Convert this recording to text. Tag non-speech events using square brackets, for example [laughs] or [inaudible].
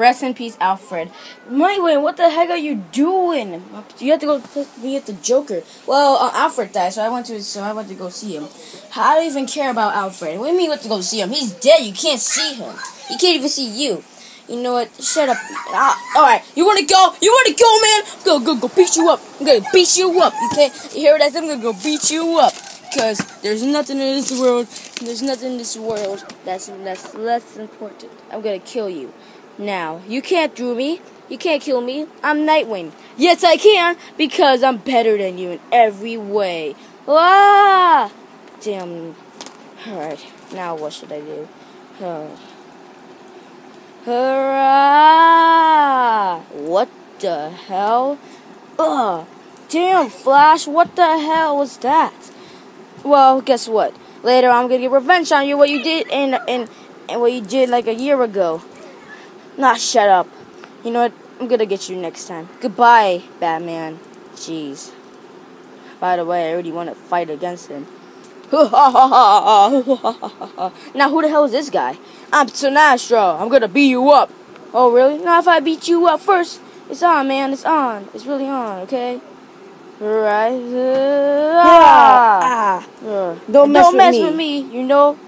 Rest in peace, Alfred. Nightwing, what the heck are you doing? You have to go be the Joker. Well, uh, Alfred died, so I went to so I went to go see him. How do you even care about Alfred? What do you mean, you went to go see him? He's dead. You can't see him. He can't even see you. You know what? Shut up. Ah, all right, you wanna go? You wanna go, man? Go, go, go! Beat you up. I'm gonna beat you up. You can't. You hear? I'm gonna go beat you up. Cause there's nothing in this world. There's nothing in this world that's that's less important. I'm gonna kill you. Now, you can't do me. You can't kill me. I'm Nightwing. Yes, I can, because I'm better than you in every way. Ah! Damn. Alright, now what should I do? Oh. Hurrah! What the hell? Ugh! Damn, Flash, what the hell was that? Well, guess what? Later, I'm gonna get revenge on you. What you did and and and what you did like a year ago. Nah, shut up. You know what? I'm gonna get you next time. Goodbye, Batman. Jeez. By the way, I already want to fight against him. [laughs] now, who the hell is this guy? I'm Sinestro. I'm gonna beat you up. Oh, really? Now, if I beat you up first, it's on, man. It's on. It's really on, okay? Right. Uh, ah. ah. Don't mess, don't with, mess me. with me. You know,